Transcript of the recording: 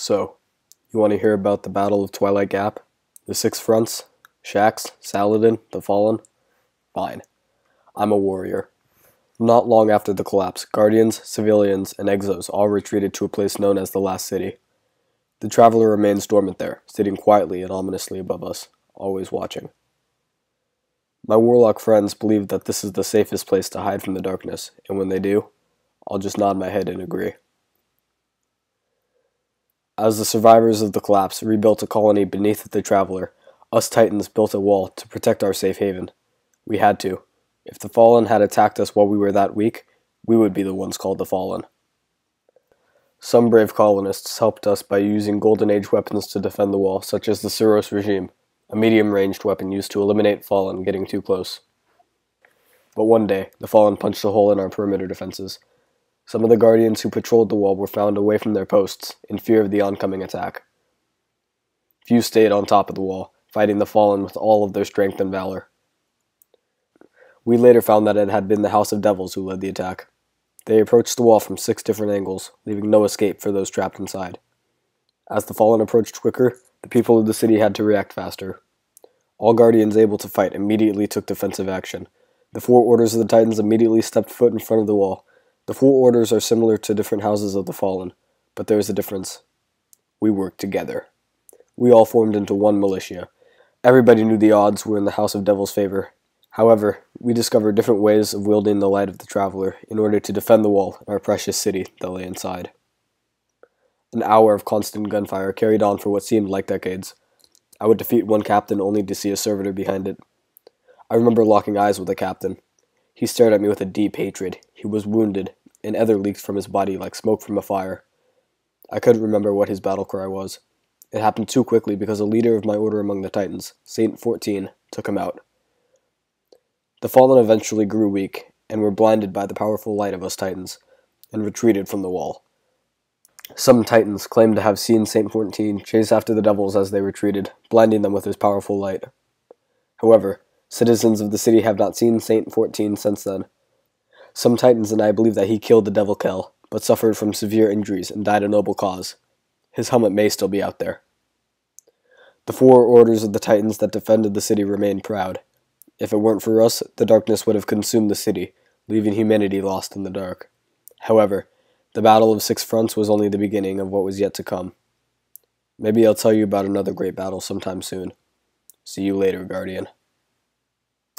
So, you want to hear about the Battle of Twilight Gap? The Six Fronts? Shaxx? Saladin? The Fallen? Fine. I'm a warrior. Not long after the collapse, Guardians, civilians, and Exos all retreated to a place known as the Last City. The Traveler remains dormant there, sitting quietly and ominously above us, always watching. My warlock friends believe that this is the safest place to hide from the darkness, and when they do, I'll just nod my head and agree. As the survivors of the collapse rebuilt a colony beneath the Traveler, us Titans built a wall to protect our safe haven. We had to. If the Fallen had attacked us while we were that weak, we would be the ones called the Fallen. Some brave colonists helped us by using Golden Age weapons to defend the wall, such as the Suros regime, a medium-ranged weapon used to eliminate Fallen getting too close. But one day, the Fallen punched a hole in our perimeter defenses. Some of the Guardians who patrolled the wall were found away from their posts, in fear of the oncoming attack. Few stayed on top of the wall, fighting the Fallen with all of their strength and valor. We later found that it had been the House of Devils who led the attack. They approached the wall from six different angles, leaving no escape for those trapped inside. As the Fallen approached quicker, the people of the city had to react faster. All Guardians able to fight immediately took defensive action. The four orders of the Titans immediately stepped foot in front of the wall. The four orders are similar to different houses of the Fallen, but there is a difference. We worked together. We all formed into one militia. Everybody knew the odds were in the House of Devil's favor, However, we discovered different ways of wielding the light of the traveler in order to defend the wall and our precious city that lay inside. An hour of constant gunfire carried on for what seemed like decades. I would defeat one captain only to see a servitor behind it. I remember locking eyes with the captain. He stared at me with a deep hatred. He was wounded, and ether leaked from his body like smoke from a fire. I couldn't remember what his battle cry was. It happened too quickly because a leader of my order among the Titans, Saint 14, took him out. The fallen eventually grew weak, and were blinded by the powerful light of us Titans, and retreated from the wall. Some Titans claimed to have seen Saint 14 chase after the devils as they retreated, blinding them with his powerful light. However, citizens of the city have not seen Saint 14 since then. Some Titans and I believe that he killed the Devil Kell, but suffered from severe injuries and died a noble cause. His helmet may still be out there. The four orders of the Titans that defended the city remain proud, if it weren't for us, the darkness would have consumed the city, leaving humanity lost in the dark. However, the Battle of Six Fronts was only the beginning of what was yet to come. Maybe I'll tell you about another great battle sometime soon. See you later, Guardian.